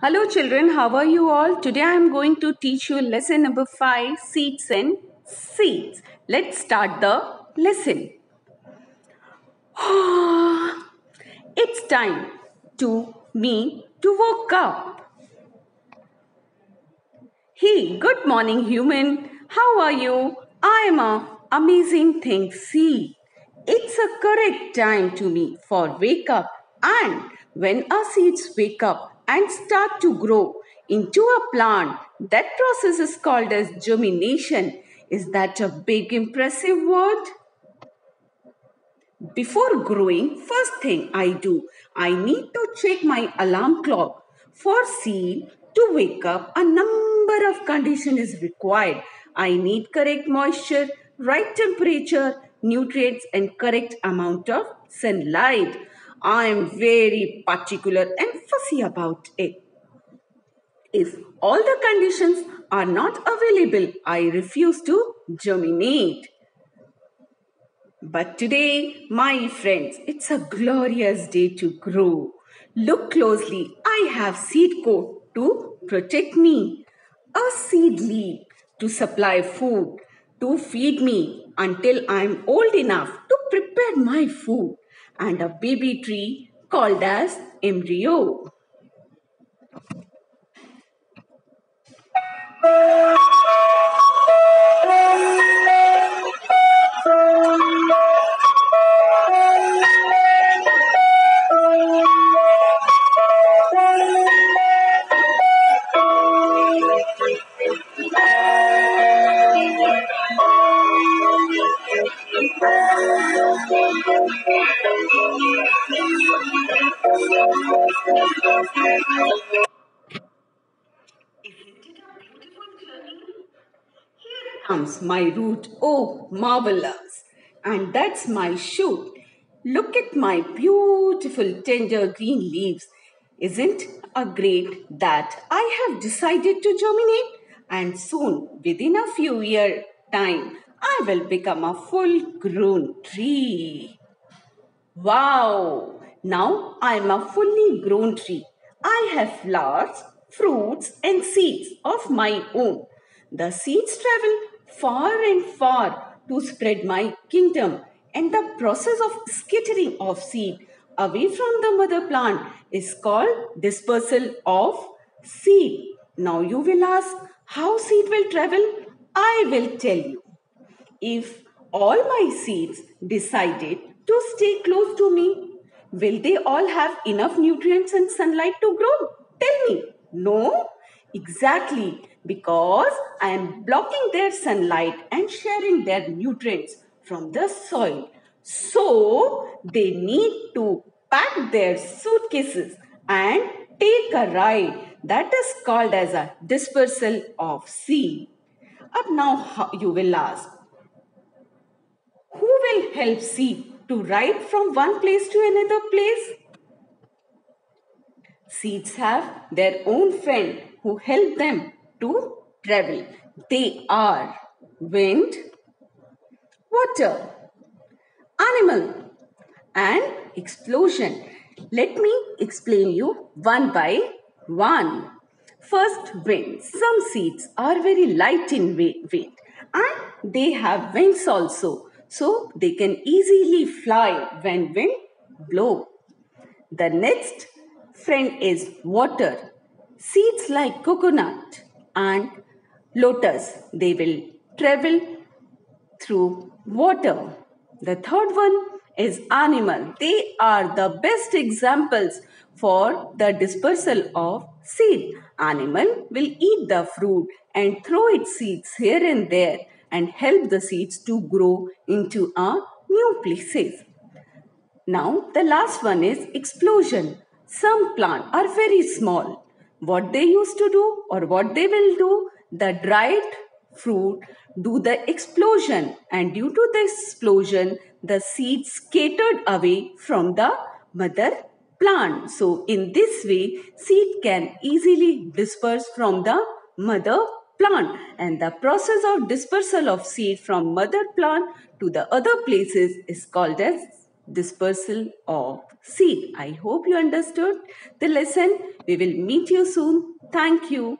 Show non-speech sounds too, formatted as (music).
Hello children, how are you all? Today I am going to teach you lesson number 5 seeds and seeds. Let's start the lesson. (sighs) it's time to me to wake up. Hey, good morning human. How are you? I am a amazing thing seed. It's a correct time to me for wake up and when our seeds wake up and start to grow into a plant. That process is called as germination. Is that a big impressive word? Before growing, first thing I do, I need to check my alarm clock. For seed to wake up, a number of condition is required. I need correct moisture, right temperature, nutrients and correct amount of sunlight. I am very particular and fussy about it. If all the conditions are not available, I refuse to germinate. But today, my friends, it's a glorious day to grow. Look closely. I have seed coat to protect me, a seed leaf to supply food, to feed me until I'm old enough to prepare my food and a baby tree called as embryo. Comes my root. Oh, marvelous. And that's my shoot. Look at my beautiful tender green leaves. Isn't a great that I have decided to germinate and soon within a few year time I will become a full grown tree. Wow! Now I am a fully grown tree. I have flowers, fruits and seeds of my own. The seeds travel far and far to spread my kingdom and the process of scattering of seed away from the mother plant is called dispersal of seed. Now you will ask how seed will travel? I will tell you. If all my seeds decided to stay close to me, will they all have enough nutrients and sunlight to grow? Tell me. No? Exactly because I am blocking their sunlight and sharing their nutrients from the soil. So they need to pack their suitcases and take a ride. That is called as a dispersal of seed. Up now you will ask, who will help seed to ride from one place to another place? Seeds have their own friend who help them to travel. They are wind, water, animal and explosion. Let me explain you one by one. First, wind. Some seeds are very light in weight and they have wings also. So they can easily fly when wind blow. The next friend is water. Seeds like coconut and lotus, they will travel through water. The third one is animal. They are the best examples for the dispersal of seed. Animal will eat the fruit and throw its seeds here and there and help the seeds to grow into a new places. Now the last one is explosion. Some plants are very small. What they used to do or what they will do, the dried fruit do the explosion and due to the explosion, the seeds scattered away from the mother plant. So in this way, seed can easily disperse from the mother plant and the process of dispersal of seed from mother plant to the other places is called as dispersal of seed. I hope you understood the lesson. We will meet you soon. Thank you.